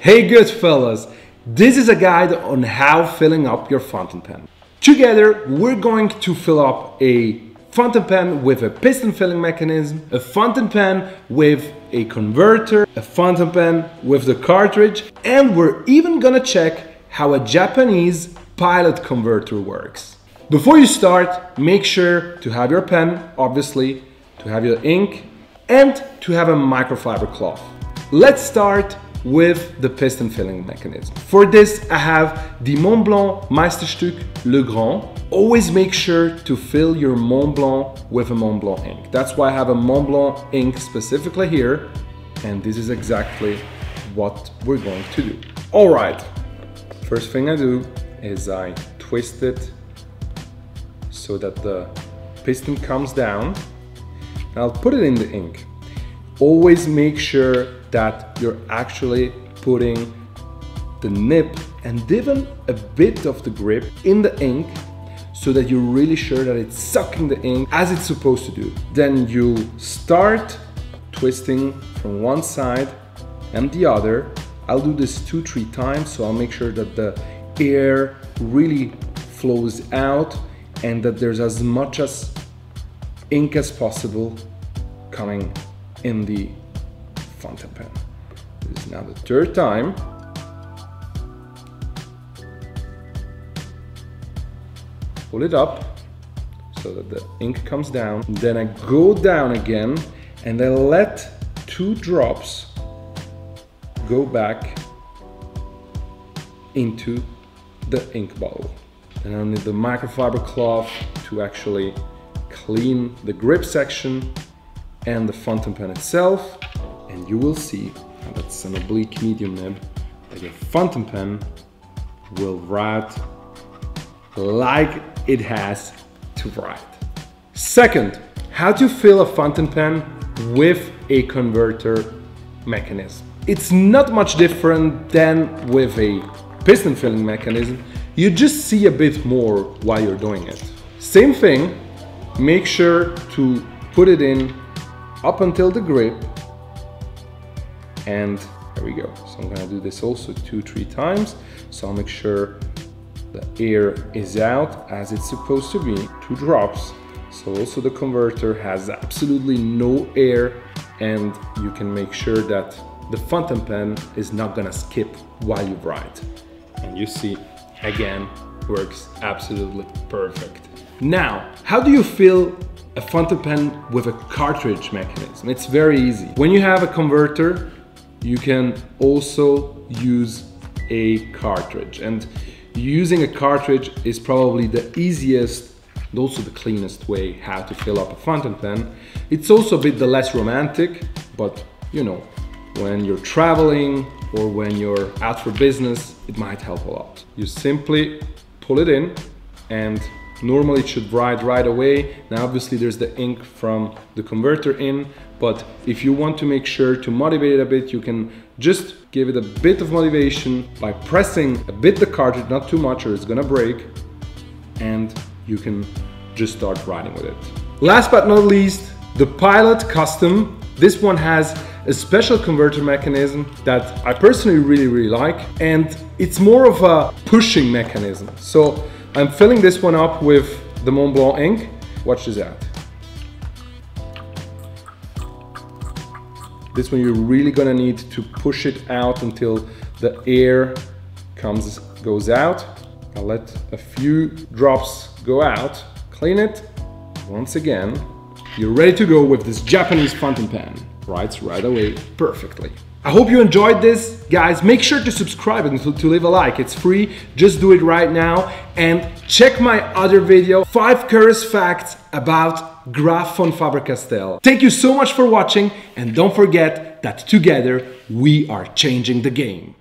Hey good fellas, this is a guide on how filling up your fountain pen. Together we're going to fill up a fountain pen with a piston filling mechanism, a fountain pen with a converter, a fountain pen with the cartridge, and we're even gonna check how a Japanese Pilot converter works. Before you start, make sure to have your pen, obviously, to have your ink, and to have a microfiber cloth. Let's start with the piston filling mechanism. For this, I have the Montblanc Meisterstück Le Grand. Always make sure to fill your Montblanc with a Montblanc ink. That's why I have a Montblanc ink specifically here. And this is exactly what we're going to do. All right, first thing I do is I twist it so that the piston comes down. I'll put it in the ink. Always make sure that you're actually putting the nib and even a bit of the grip in the ink so that you're really sure that it's sucking the ink as it's supposed to do. Then you start twisting from one side and the other. I'll do this two, three times so I'll make sure that the air really flows out and that there's as much as ink as possible coming in the fountain pen. This is now the third time. Pull it up so that the ink comes down. Then I go down again and I let two drops go back into the ink bottle. And I need the microfiber cloth to actually clean the grip section and the fountain pen itself and you will see that's an oblique medium nib that your fountain pen will write like it has to write. Second, how to fill a fountain pen with a converter mechanism. It's not much different than with a piston filling mechanism. You just see a bit more while you're doing it. Same thing, make sure to put it in up until the grip and there we go. So I'm gonna do this also two, three times. So I'll make sure the air is out as it's supposed to be, two drops. So also the converter has absolutely no air and you can make sure that the fountain pen is not gonna skip while you write. And you see, again, works absolutely perfect. Now, how do you fill a fountain pen with a cartridge mechanism? It's very easy. When you have a converter, you can also use a cartridge. And using a cartridge is probably the easiest and also the cleanest way how to fill up a fountain pen. It's also a bit the less romantic, but you know, when you're traveling or when you're out for business, it might help a lot. You simply pull it in and Normally it should write right away. Now obviously there's the ink from the converter in, but if you want to make sure to motivate it a bit, you can just give it a bit of motivation by pressing a bit the cartridge, not too much or it's gonna break, and you can just start writing with it. Last but not least, the Pilot Custom. This one has a special converter mechanism that I personally really, really like, and it's more of a pushing mechanism. So I'm filling this one up with the Montblanc ink. Watch this out. This one you're really gonna need to push it out until the air comes, goes out. I'll let a few drops go out, clean it. Once again, you're ready to go with this Japanese fountain pen. Writes right away perfectly. I hope you enjoyed this. Guys, make sure to subscribe and to, leave a like. It's free. Just do it right now. And check my other video, 5 curious facts about Graf von Faber-Castell. Thank you so much for watching and don't forget that together we are changing the game.